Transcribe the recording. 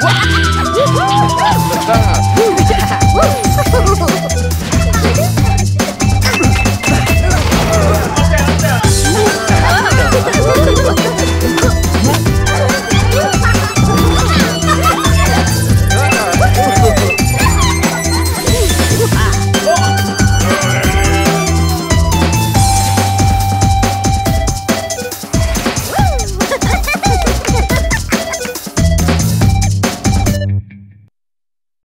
Woo! Woo! Woo!